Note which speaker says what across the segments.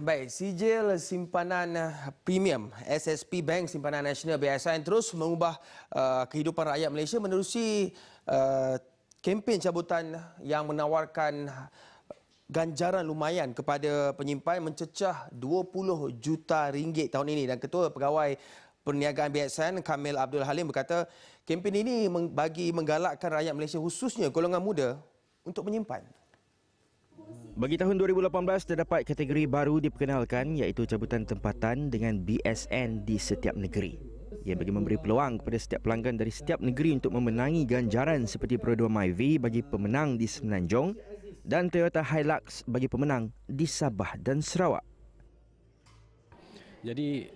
Speaker 1: Baik, sijil simpanan premium SSP Bank Simpanan Nasional BSN terus mengubah uh, kehidupan rakyat Malaysia menerusi uh, kempen cabutan yang menawarkan ganjaran lumayan kepada penyimpan mencecah 20 juta ringgit tahun ini dan Ketua Pegawai Perniagaan BSN Kamil Abdul Halim berkata kempen ini bagi menggalakkan rakyat Malaysia khususnya golongan muda untuk menyimpan.
Speaker 2: Bagi tahun 2018 terdapat kategori baru diperkenalkan iaitu cabutan tempatan dengan BSN di setiap negeri. Ia bagi memberi peluang kepada setiap pelanggan dari setiap negeri untuk memenangi ganjaran seperti Pro 2 MyV bagi pemenang di Semenanjung dan Toyota Hilux bagi pemenang di Sabah dan Sarawak.
Speaker 3: Jadi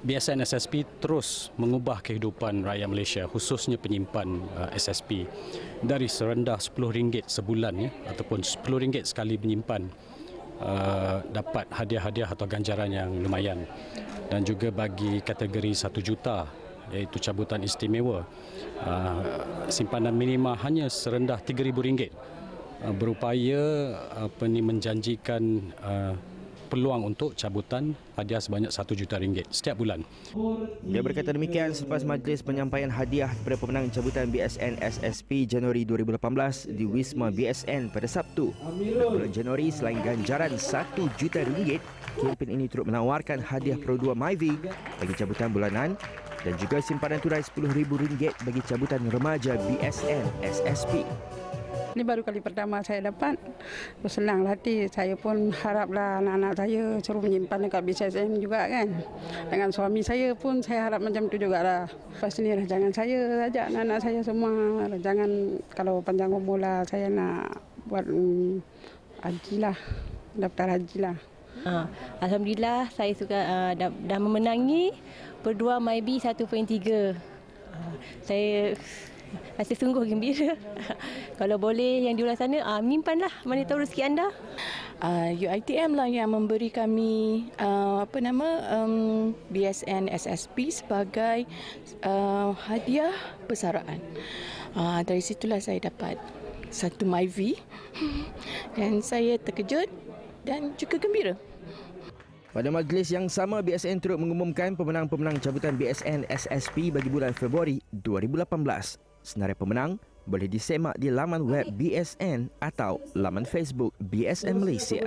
Speaker 3: BSN SSP terus mengubah kehidupan rakyat Malaysia khususnya penyimpan uh, SSP dari serendah RM10 sebulan ya ataupun RM10 sekali menyimpan uh, dapat hadiah-hadiah atau ganjaran yang lumayan. Dan juga bagi kategori 1 juta iaitu cabutan istimewa uh, simpanan minima hanya serendah RM3000 uh, berupaya apa ni menjanjikan uh, peluang untuk cabutan hadiah sebanyak 1 juta ringgit setiap bulan.
Speaker 2: Dia berkata demikian selepas majlis penyampaian hadiah kepada pemenang cabutan BSN SSP Januari 2018 di Wisma BSN pada Sabtu. Bulan Januari selain ganjaran 1 juta ringgit, kempen ini turut menawarkan hadiah Pro 2 MyV bagi cabutan bulanan dan juga simpanan tunai RM10,000 bagi cabutan remaja BSN SSP.
Speaker 4: Ini baru kali pertama saya dapat. Bersenang hati. Saya pun haraplah anak-anak saya suruh menyimpan dekat BCSM juga kan. Dengan suami saya pun saya harap macam tu juga lah. Lepas ni jangan saya ajak anak-anak saya semua. Jangan kalau panjang umur lah saya nak buat um, haji lah. Daftar haji lah.
Speaker 5: Ha, Alhamdulillah saya suka uh, dah, dah memenangi berdua MyB 1.3. Uh, saya Rasa sungguh gembira. Kalau boleh yang di luar sana, uh, menyimpanlah mana tahu rezeki anda.
Speaker 6: Uh, UITM lah yang memberi kami uh, apa nama um, BSN SSP sebagai uh, hadiah persaraan. Uh, dari situlah saya dapat satu MyV dan saya terkejut dan juga gembira.
Speaker 2: Pada majlis yang sama, BSN turut mengumumkan pemenang-pemenang cabutan BSN SSP bagi bulan Februari 2018. Senarai pemenang boleh disemak di laman web BSN atau laman Facebook BSN Malaysia.